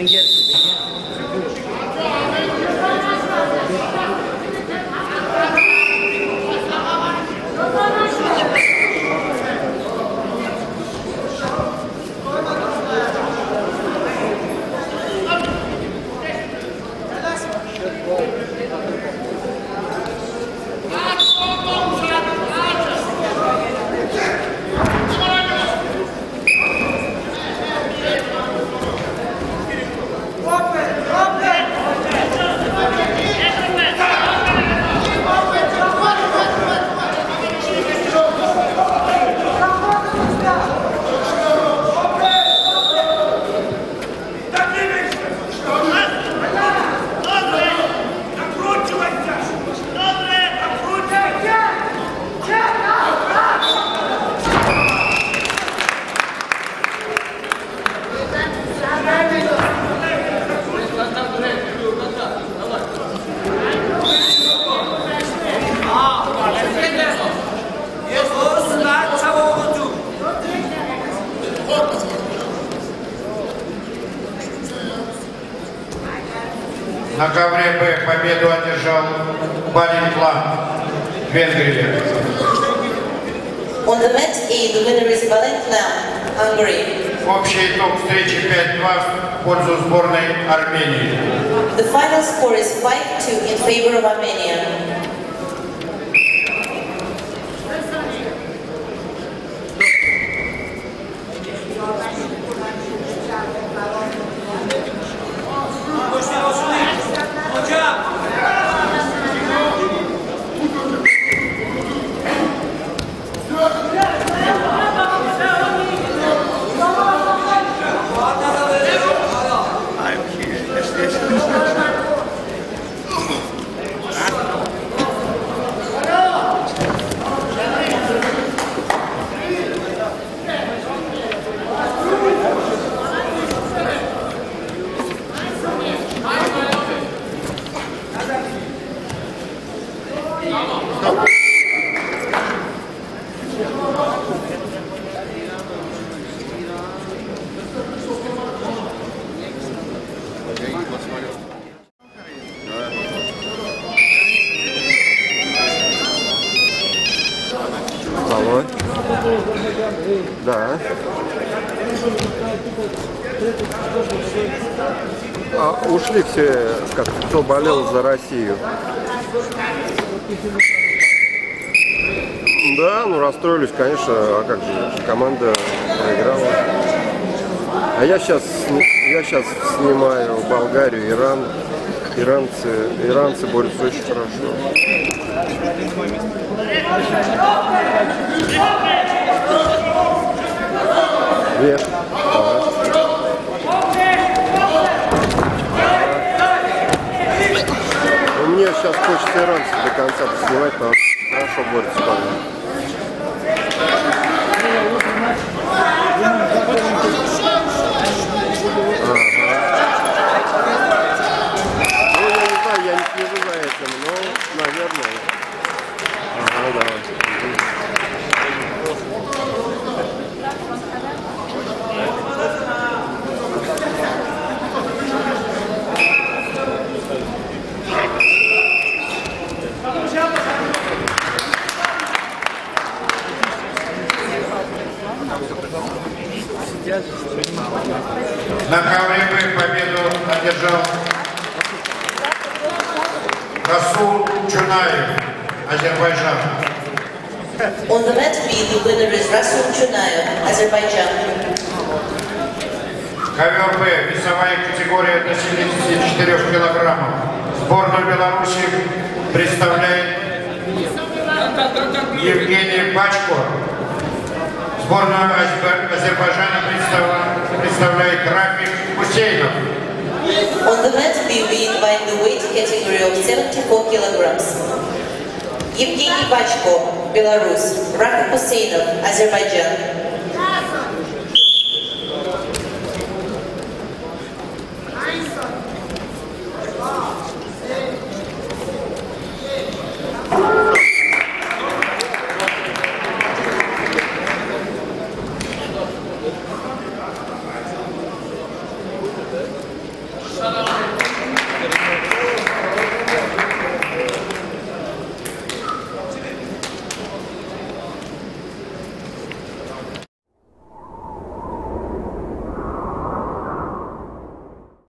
been getting На ковре Б победу одержал Балинплан, Венгрия. On the mat A, the winner is Valent Lam, Hungary. Общий итог встречи 5-2 в пользу сборной Армении. The final score is 5-2 in favor of Armenia. Алло. Да. А, ушли все, как, кто болел за Россию. Да, ну расстроились, конечно, а как же, команда проиграла. А я сейчас, я сейчас снимаю Болгарию, Иран. Иранцы, иранцы борются очень хорошо. Вверх. Мне сейчас хочется иранцев до конца снимать, потому что хорошо борются парни. Ну, На ковре Б победу одержал Расул Чунаев, Азербайджан. On the mat B, the winner is Rasul Chunayev, Azerbaijan. Ковер Б, весовая категория до 74 килограммов. Сборную Беларуси представляет Евгений Бачко. Сборную Азербайджана представляет Рафик Хусейнов. On the mat we weighed by the weight category of 74 kilograms. Евгений Бачко, Беларусь. Рафик Хусейнов, Азербайджан.